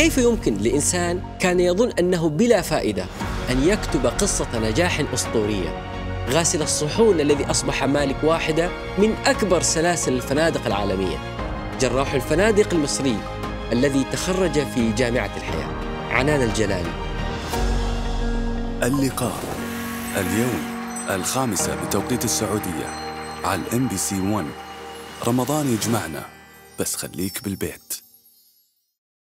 كيف يمكن لإنسان كان يظن أنه بلا فائدة أن يكتب قصة نجاح أسطورية؟ غاسل الصحون الذي أصبح مالك واحدة من أكبر سلاسل الفنادق العالمية. جراح الفنادق المصري الذي تخرج في جامعة الحياة. عنان الجلالي اللقاء اليوم الخامسة بتوقيت السعودية على ال MBC 1 رمضان يجمعنا بس خليك بالبيت.